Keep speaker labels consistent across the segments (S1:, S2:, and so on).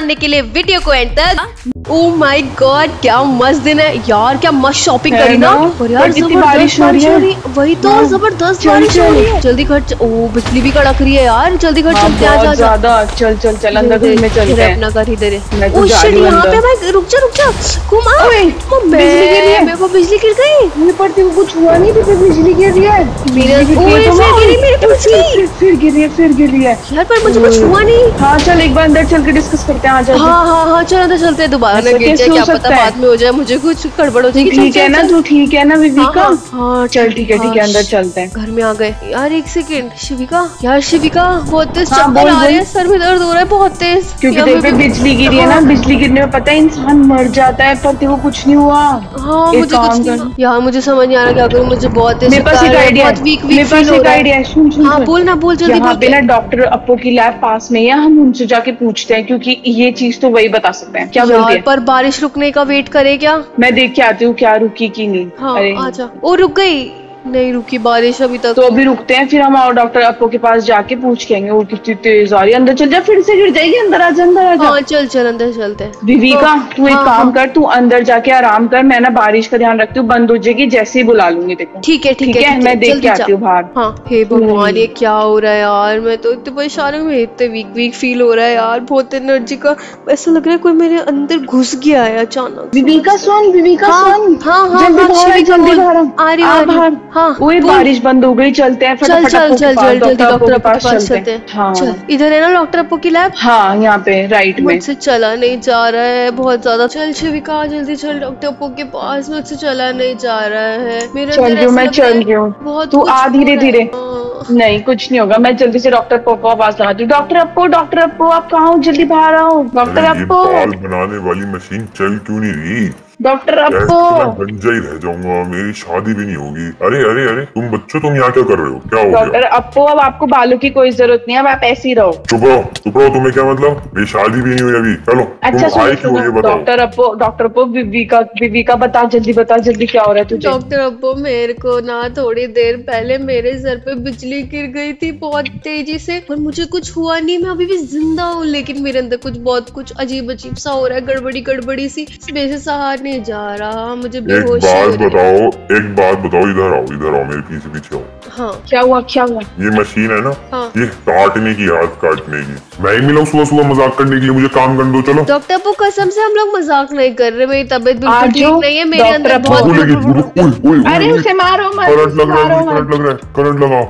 S1: जानने के लिए वीडियो को एंड तक ओ माय गॉड क्या मस्त दिन है। यार क्या मस्त शॉपिंग करी ना? और यार ज़बरदस्त
S2: बारिश हो रही है।
S1: वही तो
S2: हाँ,
S1: ज़बरदस्त बारिश हो रही है। जल्दी घर ओ बिजली भी कड़क रही है यार। जल्दी घर
S2: हाँ,
S1: चलते आ जा
S2: ज़्यादा। चल चल चल अंदर में चलते हैं।
S1: अपना घर इधर है।
S2: तो
S1: ओ शिट यहाँ पे भाई रुक जा रुक जा। घुमा
S2: ओए,
S1: बिजली गिर रही है। मेरे को बिजली गिर गई।
S2: पर तेरे कुछ हुआ नहीं तो बिजली गिर रही है।
S1: मेरे
S2: बिजली गिर रही है तो
S1: फिर गिरी मेरे
S2: फिर-
S1: बिजली।
S2: फिर- फिर गिरी है फिर गिरी है।
S1: यार पर मुझे कुछ हुआ नहीं।
S2: हाँ चल एक बार अंदर चल के डिस्कस करते हैं आ जा
S1: हाँ हाँ हाँ चलो तो चलते हैं दोबारा। ना
S2: ऐसा
S1: गिर जाए क्या पता बाद में हो जाए मुझे कुछ गड़बड़ हो जाएगी
S2: ठीक है ना तू? ठीक है ना विविका?
S1: हाँ, हाँ,
S2: चल ठीक है ठीक है
S1: हाँ,
S2: अंदर चलते हैं।
S1: घर में आ गए। यार एक सेकंड शिविका? यार शिविका बहुत तेज
S2: हाँ,
S1: चक्कर आ रहे। हैं सर में दर्द हो रहा है बहुत तेज।
S2: क्योंकि तेरे पे बिजली गिरी है ना
S1: हाँ,
S2: बिजली गिरने में पता है इंसान मर जाता है पर तेरे को कुछ नहीं हुआ।
S1: हाँ मुझे कुछ नहीं यार मुझे समझ नहीं आ रहा क्या करूँ मुझे बहुत तेज
S2: मेरे पास एक
S1: है,
S2: आइडिया
S1: बहुत वीक
S2: मेरे
S1: वीक
S2: पास
S1: फील हो रहा है।
S2: आइडिया सुन सुन
S1: हाँ बोल ना बोल जल्दी
S2: यहाँ
S1: बोल।
S2: पे ना डॉक्टर अपो की लैब पास में है हम उनसे जाके पूछते हैं क्योंकि ये चीज़ तो वही बता सकते हैं। क्या बोलती है?
S1: पर बारिश रुकने का वेट करे क्या?
S2: मैं देख के आती हूँ क्या रुकी की नहीं।
S1: हाँ
S2: अरे।
S1: आजा। वो रुक गई। नहीं रुकी बारिश अभी तक।
S2: तो अभी रुकते हैं फिर हम और डॉक्टर अपो के पास जाके पूछ के आएँगे वो कितनी तेज आ रही है। अंदर चल जा फिर से गिर जाएगी अंदर आ जा अंदर आ जा।
S1: हाँ चल चल अंदर चलते हैं।
S2: विविका
S1: तो-
S2: तू एक
S1: हाँ,
S2: काम
S1: हाँ।
S2: कर तू अंदर जाके आराम कर मैं ना बारिश का ध्यान रखती हूँ बंद हो जाएगी जैसे ही बुला लूँगी देखो।
S1: ठीक है ठीक है
S2: मैं देख के आती हूँ बाहर।
S1: हाँ हे भगवान ये क्या हो रहा है यार? मैं तो इतने परेशान हूँ इतने वीक वीक फील हो रहा है यार बहुत एनर्जी का। ऐसा लग रहा है कोई मेरे अंदर घुस गया है अचानक
S2: विविका सुन विविका सुन।
S1: हाँ, हाँ, हाँ,
S2: आ
S1: रही हूँ, रही हूँ। हाँ, बोल।
S2: बारिश बंद हो गई चलते हैं
S1: चल
S2: फटाफट
S1: चल चल चल जल्दी डॉक्टर अपो के पास चलते हैं।
S2: हाँ।
S1: चल इधर है ना डॉक्टर अपो की लैब
S2: हाँ यहाँ पे राइट में।
S1: मुझसे चला नहीं जा रहा है बहुत ज़्यादा। चल शिविका जल्दी चल डॉक्टर अपो के पास मुझसे चला नहीं जा रहा है। मेरे
S2: चल रही हूँ मैं चल रही हूँ।
S1: बहुत
S2: तू आ धीरे धीरे।
S1: हाँ।
S2: नहीं कुछ नहीं होगा मैं जल्दी से डॉक्टर अपो को आवाज़ लगाती हूँ। डॉक्टर अपो डॉक्टर अपो आप कहाँ हो? जल्दी बाहर आओ। डॉक्टर अपो
S3: बनाने वाली मशीन चल क्यों नहीं रही?
S2: डॉक्टर अपो
S3: तो ही रह जाऊँगा मेरी शादी भी नहीं होगी। अरे अरे अरे तुम बच्चों तुम यहाँ क्या कर रहे हो? क्या हो
S2: डॉक्टर अपो अब आपको बालों की कोई ज़रूरत नहीं अब आप ऐसे ही रहो।
S3: चुप रहो चुप रहो तुम्हें क्या मतलब? मेरी शादी भी नहीं हुई अभी। चलो
S2: अच्छा सुनो डॉक्टर अपो डॉक्टर अपो विविका विविका बता जल्दी बता जल्दी क्या हो रहा है तुझे?
S1: डॉक्टर अब्बू मेरे को ना थोड़ी देर पहले मेरे सर पे बिजली गिर गई थी बहुत तेज़ी से और मुझे कुछ हुआ नहीं मैं अभी भी ज़िंदा हूँ लेकिन मेरे अंदर कुछ बहुत कुछ अजीब अजीब सा हो रहा है गड़बड़ी गड़बड़ी सी। इसमें से सहा नहीं जा रहा मुझे
S3: एक बात बताओ एक बात बताओ इधर आओ इधर आओ मेरे पीछे पीछे आओ।
S1: हाँ।
S2: क्या हुआ क्या हुआ?
S3: ये मशीन है ना
S1: हाँ।
S3: ये काटने की हाथ काटने की। मैं ही मिला सुबह सुबह मज़ाक करने के लिए मुझे काम करने दो चलो।
S1: डॉक्टर अब्बू कसम से हम लोग मज़ाक नहीं कर रहे मेरी तबीयत बिल्कुल ठीक नहीं है मेरे अंदर बहुत
S2: अरे उसे मारो मत
S3: करंट लग रहा
S2: मारो
S3: है करंट लग रहा है करंट लगाओ।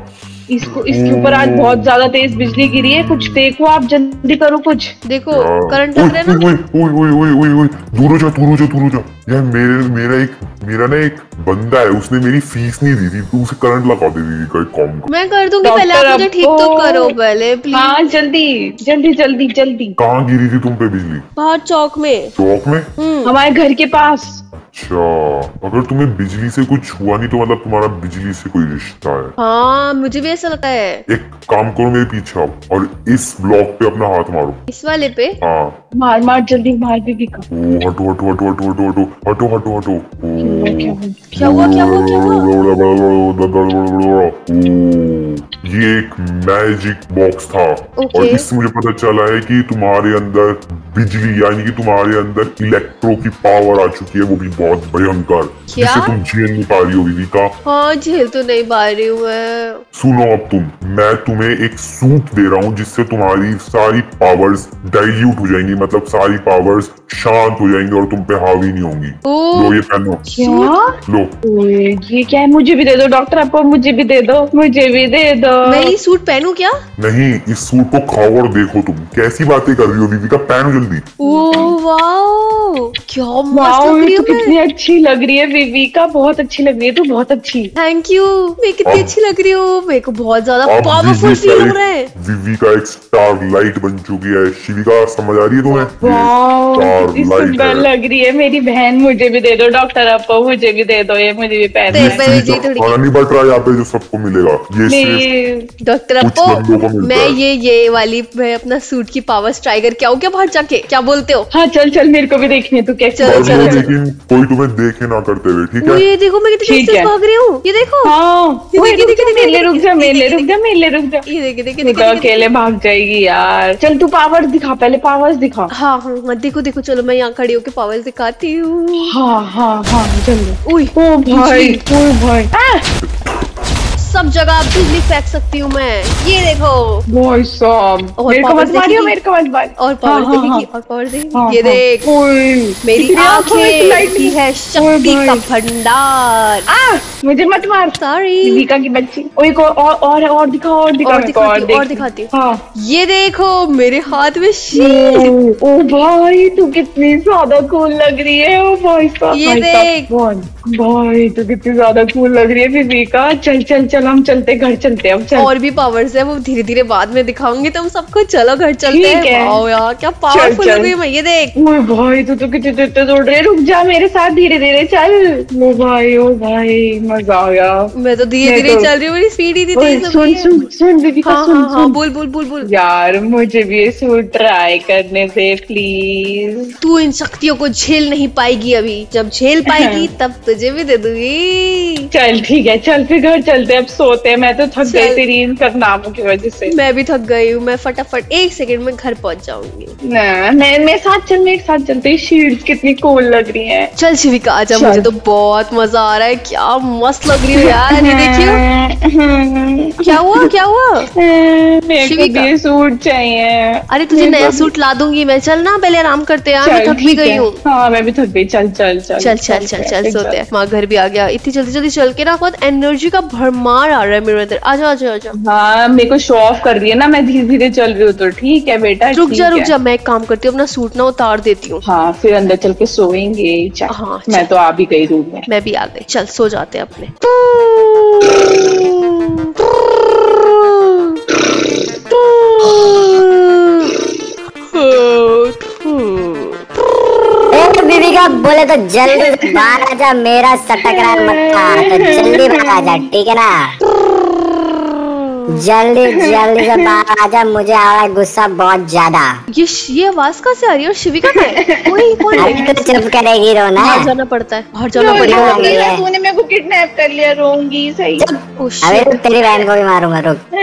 S2: इसको इसके ऊपर आज बहुत ज़्यादा तेज बिजली गिरी है। कुछ देखो आप जल्दी करो कुछ।
S1: देखो
S3: हाँ।
S1: करंट लग रहा है ना?
S3: ओए, ओए, ओए, ओए, ओए, दूर हो जा दूर हो जा दूर हो जा। यार मेरे मेरा एक मेरा ना एक बंदा है उसने मेरी फ़ीस नहीं दी थी। तू उसे करंट लगा दे दी का एक कॉम को
S1: मैं कर दूँगी पहले आप मुझे ठीक तो करो पहले प्लीज़
S2: हाँ जल्दी जल्दी जल्दी जल्दी।
S3: कहाँ गिरी थी तुम पे बिजली?
S1: बाहर चौक में।
S3: चौक में?
S1: हम्म
S2: हमारे घर के पास।
S3: अच्छा अगर तुम्हें बिजली से कुछ हुआ नहीं तो मतलब तुम्हारा बिजली से कोई रिश्ता है
S1: हाँ मुझे भी ऐसा लगता है
S3: एक काम करो मेरे पीछे आओ और इस ब्लॉक पे अपना हाथ मारो
S1: इस वाले पे
S3: हाँ
S2: मार मार जल्दी मार भी का
S3: हटो हटो हटो हटो हटो हटो हटो हटो हटो
S1: क्या हुआ क्या हुआ क्या हुआ
S3: ये एक मैजिक बॉक्स था। okay.
S1: और।
S3: इससे मुझे पता चला है कि तुम्हारे अंदर बिजली यानी कि तुम्हारे अंदर इलेक्ट्रो की पावर आ चुकी है वो भी बहुत भयंकर।
S1: क्या?
S3: जिसे तुम झेल नहीं पा रही हो विविका।
S1: हाँ झेल तो नहीं पा रही हूँ
S3: सुनो अब तुम। मैं तुम्हें एक सूट दे रहा हूँ जिससे तुम्हारी सारी पावर्स डाइल्यूट हो जाएँगी। मतलब सारी पावर्स शांत हो जाएँगी और तुम पे हावी नहीं होंगी। लो ये पहनो
S2: क्या?
S3: लो।
S2: ये क्या है? मुझे भी दे दो डॉक्टर आपको मुझे भी दे दो मुझे भी दे दो।
S1: मैं ये सूट पहनू क्या?
S3: नहीं इस सूट को खाओ और देखो तुम। कैसी बातें कर रही हो विविका पहनो जल्दी?
S1: Oh wow. क्या मस्त लग रही
S2: ये तो कितनी अच्छी लग रही है विविका। बहुत अच्छी लग रही है तू बहुत अच्छी।
S1: थैंक यू मैं कितनी अच्छी लग रही हूँ। मेरे को बहुत ज़्यादा पावरफुल फील हो
S3: एक-
S1: रहा है।
S3: विविका एक स्टार लाइट बन चुकी है। शिविका समझ आ रही है तुम्हें? स्टार
S2: सुंदर लग रही है। मेरी बहन मुझे भी दे दो डॉक्टर आपको मुझे भी दे दो। ये मुझे भी पहन
S1: दे, पहले जी थोड़ी-
S3: खाना बट रहा है यहाँ पे जो सबको मिलेगा। ये
S1: डॉक्टर
S3: मिलता
S1: मैं ये ये वाली मैं अपना सूट की पावर्स ट्राई करके आऊँ क्या बाहर जाके? क्या बोलते हो?
S2: हाँ चल चल मेरे को भी देखने तो कैसे
S1: चलो, चलो,
S3: लेकिन कोई तुम्हें देखे ना करते हुए ठीक है?
S1: ये देखो मैं कितनी
S2: ठीक
S1: तेज
S2: है।
S1: भाग रही हूँ। ये देखो।
S2: हाँ मेले रुक जा मेले रुक जा मेले रुक जा।
S1: ये देखिए देखिए
S2: तू तो अकेले भाग जाएगी यार। चल तू पावर्स दिखा पहले पावर्स दिखा।
S1: हाँ हाँ हाँ देखो देखो चलो मैं यहाँ खड़ी होकर पावर्स दिखाती हूँ।
S2: हाँ हाँ हाँ
S1: उई
S2: ओ भाई ओ भाई। आ,
S1: सब जगह बिजली फेंक सकती हूँ मैं। ये देखो।
S2: भाई साहब
S1: और
S2: मेरे को मत मारियो मेरे को मत मार।
S1: और पावर देखेगी और पावर देखेगी। ये देख। मेरी
S2: आँखें
S1: की है शक्ति का भंडार।
S2: आ मुझे मत मार।
S1: सॉरी
S2: दीपिका की बच्ची। ओ एक और और और, और दिखा और दिखा
S1: और दिखाती हूँ, और दिखाती हाँ। ये देखो मेरे हाथ में शील्ड
S2: ओ, भाई तू कितनी ज़्यादा कूल लग रही है। ओ भाई साहब।
S1: ये देख।
S2: भाई, भाई तू कितनी ज़्यादा कूल लग रही है दीपिका। चल चल चल। हम चलते घर चलते हैं, अब चल।
S1: और भी पावर्स है वो धीरे धीरे बाद में दिखाऊँगी तुम सबको। चलो घर चलते हैं।
S2: है।
S1: वाओ यार क्या पावरफुल
S2: चल।
S1: हो गई मैं ये देख।
S2: ओए भाई तू तो कितने तेज तेज उड़ रही रुक जा मेरे साथ धीरे धीरे चल। ओ भाई ओ भाई मज़ा आ गया।
S1: मैं तो धीरे धीरे
S2: तो-
S1: चल रही हूँ मेरी स्पीड ही तेज हो
S2: सुन
S1: गई
S2: सुन सुन
S1: हाँ
S2: सुन
S1: हाँ हाँ
S2: सुन।
S1: बोल बोल बोल बोल।
S2: यार मुझे भी ये सूट ट्राई करने दे प्लीज़
S1: तू इन शक्तियों को झेल नहीं पाएगी अभी। जब झेल पाएगी तब तुझे भी दे दूँगी।
S2: चल ठीक है चल फिर घर चलते हैं। सोते तो मैं तो थक गई थी रील का नामों की वजह से।
S1: मैं भी थक गई हूँ मैं फटाफट एक सेकंड में घर पहुँच जाऊँगी।
S2: ना मैं मेरे साथ चल मेरे साथ चलते शील्ड्स कितनी कूल लग रही है।
S1: चल शिविका आजा मुझे तो बहुत मज़ा आ रहा है। क्या मस्त लग रही है यार ये देखिए क्या हुआ क्या हुआ?
S2: मेरे सूट चाहिए।
S1: अरे तुझे नया सूट ला दूँगी मैं। चल ना पहले आराम करते यार मैं थक भी गई
S2: हूँ।
S1: हाँ,
S2: मैं भी थक गई। चल चल चल।
S1: चल चल चल चल सोते हैं। माँ घर भी आ गया। इतनी जल्दी जल्दी चल के ना बहुत एनर्जी का भरमा आ रहा है मेरे अंदर आजा आजा आजा
S2: हाँ मेरे को शो ऑफ़ कर रही है ना मैं धीरे धीरे चल रही हूँ तो ठीक है बेटा
S1: रुक जा रुक जा मैं एक काम करती हूँ अपना सूट ना उतार देती हूँ।
S2: हाँ फिर अंदर चल के सोएँगे
S1: हाँ,
S2: मैं तो आ भी गई रूम में।
S1: मैं भी आ गई। चल सो जाते हैं अपने।
S4: दीपिका बोले तो जल्दी बाहर आ जा, मेरा सटक रहा मत्था तो जल्दी बाहर आ जा, ठीक है ना? जल्दी जल्दी से बाहर आ जा मुझे आ रहा है गुस्सा बहुत ज़्यादा।
S1: ये ये आवाज़ कहाँ से आ रही है? और शिविका का कोई कौन
S4: अरे तो चुप करेगी रो ना
S1: बाहर जाना पड़ता है बाहर जाना पड़ेगा
S4: है।
S2: तूने मेरे को किडनैप कर लिया रोंगी सही।
S4: अबे
S1: shit.
S4: तेरी बहन को भी मारूँगा रुक।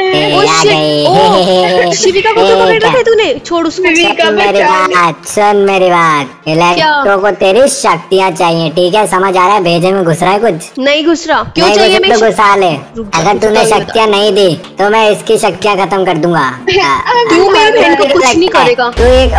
S4: आ गई।
S1: शिविका को क्यों पकड़ रखा है तूने? छोड़ उसको।
S2: शिविका
S4: मेरी बात सुन मेरी बात। इलेक्ट्रो को तेरी शक्तियाँ चाहिए ठीक है? समझ आ रहा है? भेजे में घुस रहा है कुछ?
S1: नहीं घुस रहा। क्यों चाहिए
S4: घुस
S1: मैं
S4: तो घुसा ले। अगर तूने। शक्तियाँ नहीं दी तो मैं इसकी शक्तियाँ खत्म कर दूँगा।
S1: तू मेरी बहन को कुछ नहीं करेगा।
S4: तू एक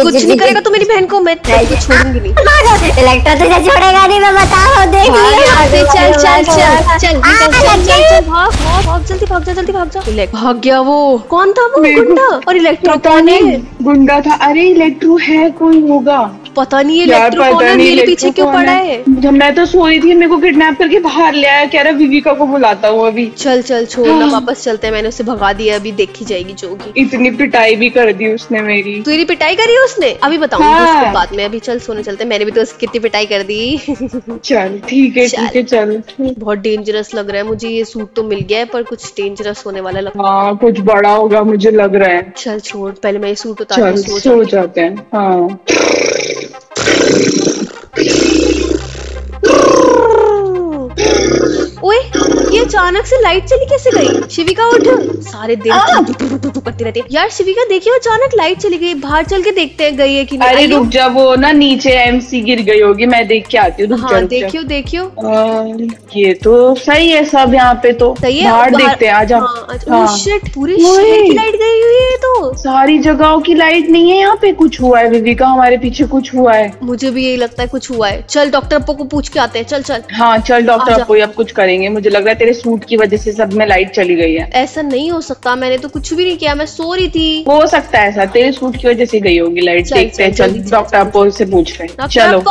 S1: कुछ नहीं करेगा मेरी बहन को मैं छोड़ूँगी नहीं।
S4: इलेक्ट्रो तुझे छोड़ेगा नहीं मैं बताओ देख
S1: भाग
S4: लियो।
S1: यहाँ से चल चल चल चल चल चल भाग भाग भाग जल्दी भाग जा जल्दी भाग जा। भाग गया वो। कौन था वो? गुंडा? और इलेक्ट्रो कौन है?
S2: गुंडा था। अरे इलेक्ट्रो है कोई होगा।
S1: पता नहीं इलेक्ट्रो कौन है मेरे पीछे क्यों पड़ा है।
S2: मैं तो सो रही थी मेरे को किडनैप करके बाहर ले आया कह रहा विविका को बुलाता हूँ अभी।
S1: चल चल छोड़ ना वापस चलते हैं। मैंने उसे भगा दिया अभी देखी जाएगी जो होगी।
S2: इतनी पिटाई भी कर दी उसने मेरी।
S1: तेरी पिटाई करी उसने? अभी बताऊँगी
S2: हाँ।
S1: उसको बाद में। अभी चल सोने चलते मैंने भी तो उसकी कितनी पिटाई कर दी।
S2: चल ठीक है ठीक है चल।
S1: बहुत डेंजरस लग रहा है मुझे। ये सूट तो मिल गया है पर कुछ डेंजरस होने वाला लग
S2: हाँ कुछ बड़ा होगा मुझे लग रहा है।
S1: चल छोड़। पहले मैं ये सूट उतार सो
S2: सो जाते हैं। हाँ।
S1: अचानक से लाइट चली कैसे गई? शिविका उठ। सारे दिन करती रहती। यार शिविका देखियो अचानक लाइट चली गई। बाहर चल के देखते हैं गई है कि नहीं।
S2: अरे रुक जा वो ना नीचे एमसी गिर गई होगी। मैं देख के आती हूँ।
S1: हाँ देखियो देखियो।
S2: ये तो सही है सब यहाँ पे तो।
S1: सही है
S2: बाहर देखते हैं आजा
S1: पूरे लाइट गई हुई है तो।
S2: सारी जगहों की लाइट नहीं है यहाँ पे। कुछ हुआ है विविका हमारे पीछे कुछ हुआ है।
S1: मुझे भी यही लगता है कुछ हुआ है। चल डॉक्टर अपो को पूछ के आते हैं। चल चल।
S2: हाँ चल डॉक्टर अपो अब कुछ करेंगे। मुझे लग रहा है तेरे सूट की वजह से सब में लाइट चली गई है।
S1: ऐसा नहीं हो सकता मैंने तो कुछ भी नहीं किया मैं सो रही थी।
S2: हो सकता है ऐसा तेरे सूट की वजह से गई होगी लाइट देखते हैं
S1: चल,
S2: डॉक्टर आपको से पूछ रहे हैं। चलो।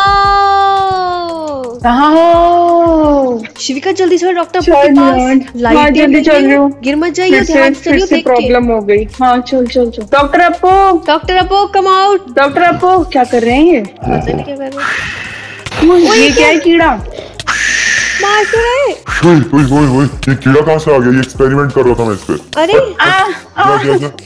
S2: कहाँ हो?
S1: शिविका जल्दी चल डॉक्टर पास।
S2: हाँ, जल्दी चल रही
S1: हूँ। गिर मत जाइए ध्यान से
S2: प्रॉब्लम हो गई। हाँ चल चल चल। Doctor अपो
S1: doctor Appu come out
S2: doctor अपो क्या कर रहे हैं ये?
S1: पता नहीं क्या कर रहे हैं।
S2: ये क्या है कीड़ा?
S1: मार तो रहे।
S3: ओए ओए ओए ये कीड़ा कहाँ से आ गया? ये एक्सपेरिमेंट कर रहा था मैं इस पे।
S1: अरे
S2: आ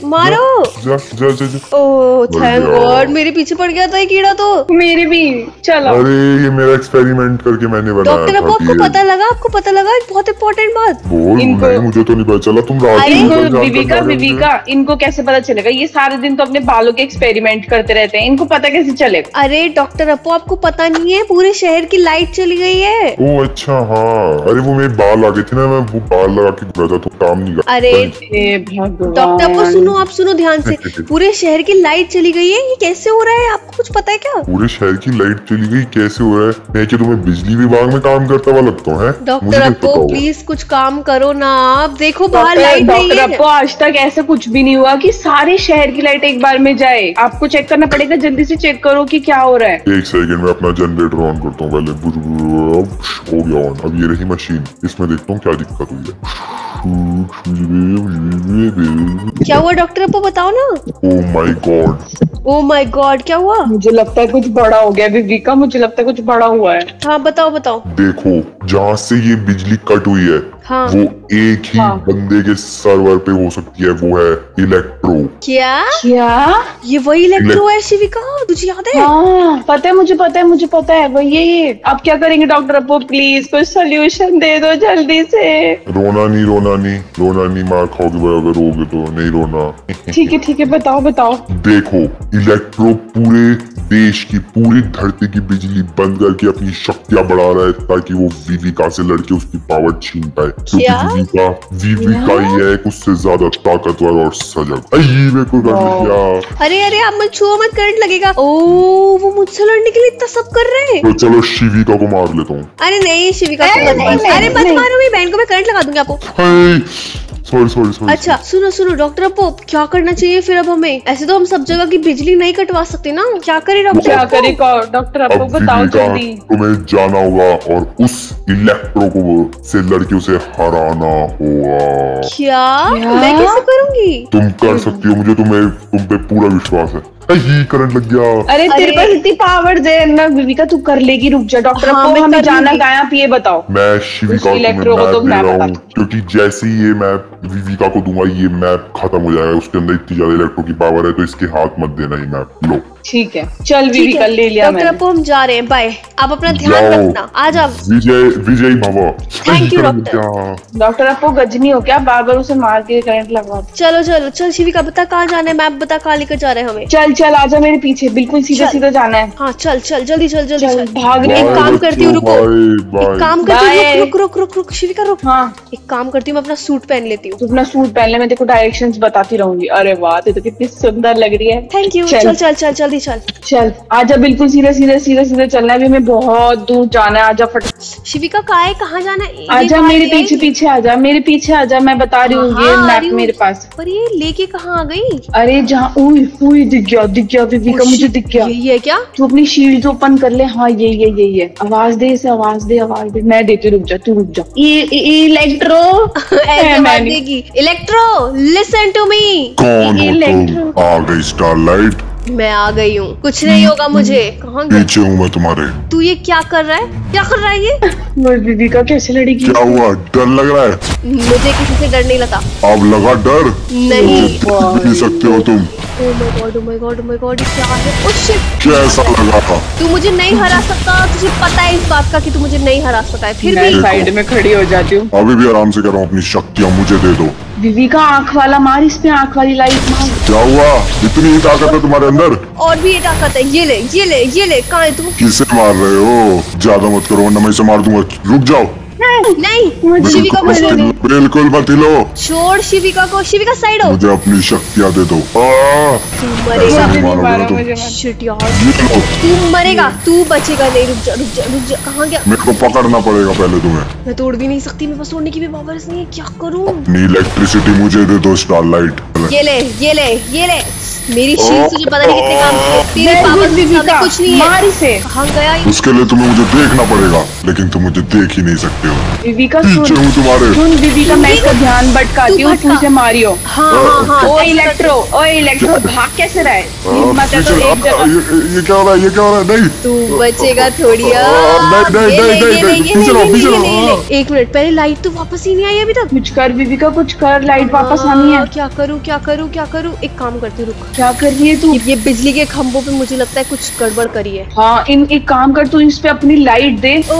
S1: मारो।
S3: जा जा जा जा।
S1: ओह थैंक गॉड मेरे पीछे पड़ गया था ये कीड़ा तो।
S2: मेरे भी चलो।
S3: अरे ये मेरा एक्सपेरिमेंट करके मैंने बनाया
S1: डॉक्टर अबू आपको पता लगा आपको पता लगा? बहुत इंपॉर्टेंट बात।
S3: बोल
S2: इनको-
S3: नहीं मुझे तो नहीं पता चला तुम रात
S2: इनको विविका विविका इनको कैसे पता चलेगा? ये सारे दिन तो अपने बालों के एक्सपेरिमेंट करते रहते हैं इनको पता कैसे चलेगा
S1: अरे डॉक्टर अपू आपको पता नहीं है पूरे शहर की लाइट चली गई है।
S3: ओ अच्छा हाँ। अरे वो मेरे बाल आ गए थे ना मैं वो बाल लगा के गया था तो काम नहीं कर
S1: अरे
S2: भगवान।
S1: डॉक्टर अपू सुनो आप सुनो ध्यान से। पूरे शहर की लाइट चली गई है ये कैसे हो रहा है? आपको कुछ पता है क्या?
S3: पूरे शहर की लाइट चली गई कैसे हो रहा है? मैं क्या तुम्हें बिजली विभाग में काम करता हुआ लगता हूँ है?
S1: डॉक्टर अपू प्लीज़ कुछ काम करो ना आप देखो बाहर लाइट नहीं है।
S2: आपको आज तक ऐसा कुछ भी नहीं हुआ कि सारे शहर की लाइट एक बार में जाए। आपको चेक करना पड़ेगा जल्दी से चेक करो कि क्या हो रहा है।
S3: एक सेकंड में अपना जनरेटर ऑन करता हूँ पहले बुर- बुर- अब हो गया ऑन अब ये रही मशीन इसमें देखता हूँ क्या दिक्कत हुई है।
S1: क्या हुआ डॉक्टर आपको बताओ ना?
S3: Oh my god
S1: oh my god क्या हुआ?
S2: मुझे लगता है कुछ बड़ा हो गया विविका मुझे लगता है कुछ बड़ा हुआ है।
S1: हाँ बताओ बताओ।
S3: देखो जहाँ से ये बिजली कट हुई है
S1: हाँ।
S3: वो एक ही
S2: हाँ।
S3: बंदे के सर्वर पे हो सकती है वो है इलेक्ट्रो
S1: क्या?
S2: क्या?
S1: ये वही इलेक्ट्रो है शिविका? तुझे याद है?
S2: हाँ पता है मुझे पता है मुझे पता है। वही ये अब क्या करेंगे डॉक्टर अपो प्लीज़ कुछ सोल्यूशन दे दो जल्दी से।
S3: रोना नहीं रोना नहीं। रोना नहीं मार खाओगे भाई अगर रोगे तो। नहीं रोना।
S2: ठीक है ठीक है बताओ बताओ।
S3: देखो इलेक्ट्रो पूरे देश की पूरी धरती की बिजली बंद करके अपनी शक्तियाँ बढ़ा रहा है ताकि वो विविका से लड़के उसकी पावर छीन पाए। क्योंकि
S1: क्या?
S3: विविका विविका ही है उससे ज़्यादा ताकतवर और सजग। मेरे को कर लिया।
S1: अरे अरे आप मत छुओ मत करंट लगेगा। ओ वो मुझसे लड़ने के लिए इतना सब कर रहे हैं।
S3: तो चलो शिविका को मार लेता हूँ।
S1: अरे नहीं शिविका को
S2: नहीं,
S1: मत मारो।
S2: नहीं,
S1: अरे मत मारो मेरी बहन को मैं करंट लगा दूँगी आपको।
S3: सॉरी सॉरी सॉरी
S1: अच्छा सुनो सुनो डॉक्टर अपो क्या करना चाहिए फिर अब हमें? ऐसे तो हम सब जगह की बिजली नहीं कटवा सकते ना। क्या करे डॉक्टर
S2: क्या करे डॉक्टर
S3: अब
S2: बताओ जल्दी।
S3: तुम्हें जाना होगा और उस इलेक्ट्रो को से लड़कियों उसे हराना होगा।
S1: क्या?
S2: क्या?
S1: मैं कैसे करूँगी?
S3: तुम कर सकती हो मुझे तुम्हें तुम पे पूरा विश्वास है। करंट लग गया।
S2: अरे तेरे पास इतनी पावर है ना विविका तू कर लेगी रुक जा डॉक्टर
S1: हाँ,
S2: अपो हमें जाना। कहाँ ये बताओ।
S3: मैं शिविका
S2: इलेक्ट्रो को तो
S3: मैप रहा हूँ क्योंकि जैसे ही ये मैप विविका को दूँगा ये मैप खत्म हो जाएगा उसके अंदर इतनी ज़्यादा इलेक्ट्रो की पावर है तो इसके हाथ मत देना ये मैप लो।
S2: ठीक है। चल
S1: ठीक
S2: विविका
S1: है।
S2: ले लिया
S1: डॉक्टर अपो हम जा रहे हैं। बाय। आप अपना ध्यान रखना। आ जाओ
S3: विजय विजय भव करंट
S1: doctor.
S3: क्या?
S2: डॉक्टर अपो गजनी हो क्या? बार बार उसे मार के करंट लगवा
S1: चलो चलो चल शिविका बता कहाँ जाना है? मैप बता कहाँ लेकर जा रहे हैं हमें।
S2: चल चल आजा मेरे पीछे। बिल्कुल सीधा सीधा जाना है।
S1: हाँ चल चल जल्दी चल जल्दी
S2: चल भाग रही
S1: एक काम करती हूँ, रुको। एक काम करती हूँ रुक रुक रुक रुक शिविका रुक।
S2: हाँ।
S1: एक काम करती हूँ मैं अपना सूट पहन लेती हूँ।
S2: अपना सूट पहन ले मैं तेरे को डायरेक्शंस बताती रहूँगी। अरे वाह तो कितनी सुंदर लग रही है।
S1: थैंक यू
S2: चल।
S1: चल चल चल जल्दी चल।
S2: चल आजा बिल्कुल सीधे सीधा सीधा सीधा चलना है। अभी हमें बहुत दूर जाना है आजा फट
S1: शिविका कहाँ है? कहाँ जाना है?
S2: आजा मेरे
S1: है
S2: पीछे पीछे आजा मेरे पीछे आजा मैं बता रही हूँ
S1: हाँ,
S2: ये मैप मेरे पास।
S1: पर ये लेके कहाँ आ गई?
S2: अरे जहाँ उई उई दिख गया दिख गया विविका मुझे दिख गया।
S1: यही है क्या?
S2: तू अपनी शील्ड ओपन कर ले। हाँ ये ये ये ये। आवाज़ दे इसे आवाज़ दे आवाज़ दे। मैं देती रुक जा तू रुक जा। ये- ये electro
S1: electro listen to me
S3: हो
S2: इलेक्ट्रो।
S3: तुम आ गई स्टारलाइट
S1: मैं आ गई हूँ। कुछ नहीं होगा मुझे। कहाँ गई?
S3: पीछे हूँ मैं तुम्हारे।
S1: तू ये क्या कर रहा है? क्या कर रहा है ये?
S2: मेरी का कैसे लड़ेगी?
S3: क्या हुआ? डर लग रहा है?
S1: मुझे किसी से डर नहीं लगा।
S3: अब लगा डर?
S1: नहीं
S3: सकते हो तुम।
S1: ओ my god oh my god oh my god क्या है? ओ शिट
S3: कैसा लगा था?
S1: तू मुझे नहीं हरा सकता तुझे पता है इस बात का कि तू मुझे नहीं हरा सकता है फिर भी
S2: साइड में खड़ी हो जाती हूँ।
S3: अभी भी आराम से कर रहा हूँ अपनी शक्तियाँ मुझे दे दो।
S2: विविका आँख वाला मार इसमें आँख वाली लाइट मार।
S3: क्या हुआ? इतनी ही ताकत है तुम्हारे अंदर?
S1: और भी ये ताकत है ये ले ये ले ये ले कहाँ है तू?
S3: किसे मार रहे हो? ज़्यादा मत करो वरना मैं इसे मार दूँगा। रुक जाओ।
S1: नहीं शिविका को
S3: बिल्कुल
S1: छोड़
S3: मत- बिल्कुल मत हिलो।
S1: छोड़ शिविका को शिविका साइड हो।
S3: मुझे अपनी शक्तियाँ दे दो।
S1: तू मरेगा। तू बचेगा। नहीं रुक जा रुक जा रुक जा। कहाँ गया?
S3: मेरे को पकड़ना पड़ेगा पहले तुम्हें।
S1: मैं तोड़ भी नहीं सकती। मेरे पास तोड़ने की भी पावर नहीं है। क्या करूँ?
S3: अपनी इलेक्ट्रिसिटी मुझे दे दो स्टार लाइट
S1: ये ले ये ले ये ले। मेरी शील्ड तुझे पता नहीं कितने काम है। तेरी
S2: good,
S1: से ज़्यादा कुछ नहीं है।
S2: मार इसे
S1: कहाँ गया ये?
S3: उसके लिए तुम्हें मुझे देखना पड़ेगा लेकिन तुम मुझे देख ही नहीं सकते हो।
S2: विविका सुन।
S3: हूँ तुम्हारे।
S2: सुन विविका मैं इसका ध्यान भटकाती हूँ। तू इसे मारियो।
S1: हाँ हाँ हाँ।
S2: ओ इलेक्ट्रो ओ इलेक्ट्रो भाग कैसे रहा है? हिम्मत है तो एक जगह।
S3: ये, क्या हो रहा है? ये क्या हो रहा है? नहीं।
S1: तू बचेगा थोड़ी
S3: नहीं, नहीं, नहीं, नहीं, नहीं, पीछे
S1: ले,
S3: रहो, पीछे रहो। हाँ।
S1: एक मिनट पहले लाइट तो वापस ही नहीं आई अभी तक।
S2: कुछ कर विविका कुछ कर लाइट वापस आनी है
S1: हाँ, क्या करूँ क्या करूँ क्या करूँ? एक काम करती हूँ, रुक।
S2: क्या कर रही है तू?
S1: ये बिजली के खंभों पे मुझे लगता है कुछ गड़बड़ करी है।
S2: हाँ इन एक काम कर तू इस पे अपनी लाइट दे।
S1: ओ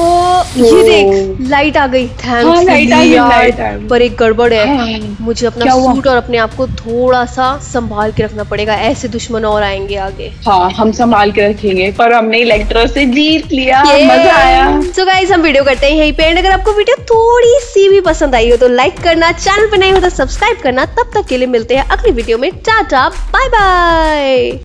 S1: ये देख लाइट आ गई।
S2: हाँ, लाइट आ गई, लाइट आ गई।
S1: पर एक गड़बड़ है।
S2: हाँ।
S1: मुझे अपना सूट और अपने आप को थोड़ा सा संभाल के रखना पड़ेगा। ऐसे दुश्मन और आएँगे आगे।
S2: हाँ हम संभाल के रखेंगे पर हमने इलेक्ट्रो से जीत लिया। मज़ा आया।
S1: सो गाइस हम वीडियो करते हैं यहीं पे। एंड अगर आपको वीडियो थोड़ी सी भी पसंद आई हो तो लाइक करना चैनल पे नहीं हो तो सब्सक्राइब करना। तब तक के लिए मिलते हैं अगली वीडियो में। Tata bye bye Bye!